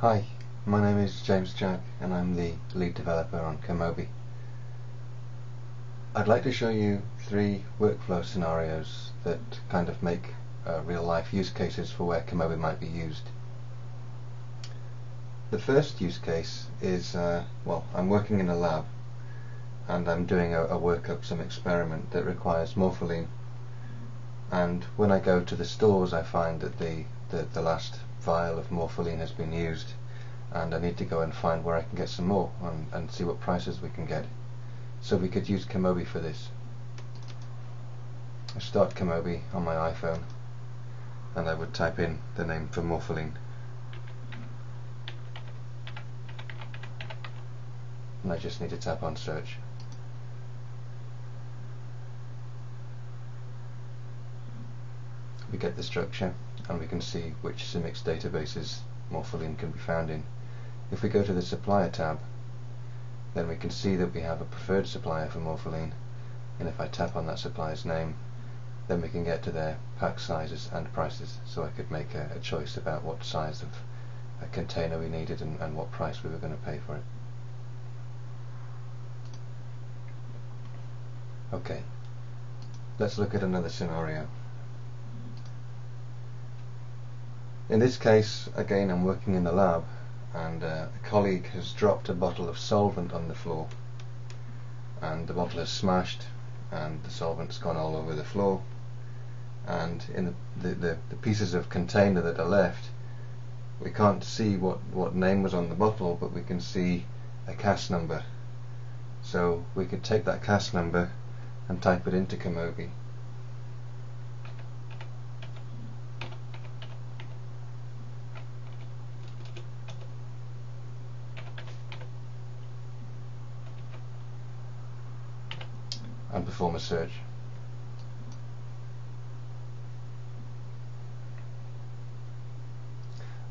Hi, my name is James Jack and I'm the lead developer on ChemMobi. I'd like to show you three workflow scenarios that kind of make uh, real life use cases for where ChemMobi might be used. The first use case is, uh, well, I'm working in a lab and I'm doing a, a workup, some experiment that requires morpholine and when I go to the stores I find that the, the, the last vial of morpholine has been used and I need to go and find where I can get some more and, and see what prices we can get. So we could use ChemMobi for this. I start ChemMobi on my iPhone and I would type in the name for morpholine. And I just need to tap on search. We get the structure and we can see which Symyx databases morpholine can be found in. If we go to the supplier tab then we can see that we have a preferred supplier for morpholine and if I tap on that supplier's name then we can get to their pack sizes and prices so I could make a, a choice about what size of a container we needed and, and what price we were going to pay for it. Okay, let's look at another scenario. In this case, again I'm working in the lab and uh, a colleague has dropped a bottle of solvent on the floor and the bottle has smashed and the solvent's gone all over the floor. And in the, the, the, pieces of container that are left we can't see what, what name was on the bottle but we can see a CAS number. So we could take that CAS number and type it into ChemMobi and perform a search.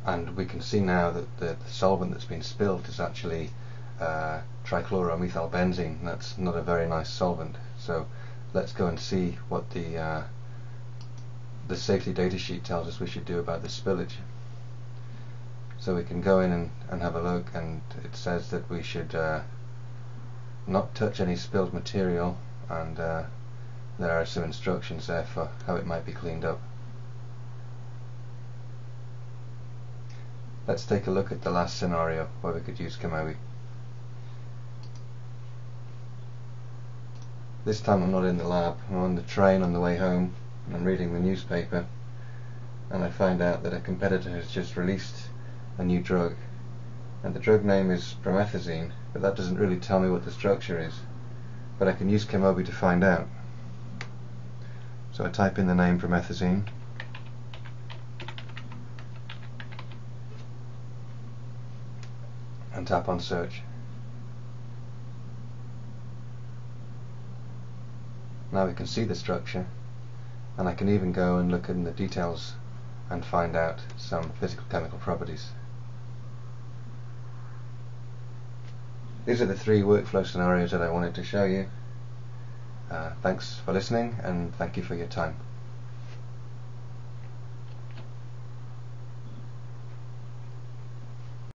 And we can see now that the, the solvent that's been spilled is actually uh, trichloromethylbenzene. That's not a very nice solvent. So let's go and see what the uh, the safety data sheet tells us we should do about this spillage. So we can go in and, and have a look and it says that we should uh, not touch any spilled material and uh, there are some instructions there for how it might be cleaned up. Let's take a look at the last scenario where we could use ChemMobi. This time I'm not in the lab, I'm on the train on the way home and I'm reading the newspaper and I find out that a competitor has just released a new drug and the drug name is promethazine but that doesn't really tell me what the structure is but I can use ChemMobi to find out. So I type in the name promethazine and tap on search. Now we can see the structure and I can even go and look in the details and find out some physical chemical properties. These are the three workflow scenarios that I wanted to show you. Uh, thanks for listening and thank you for your time.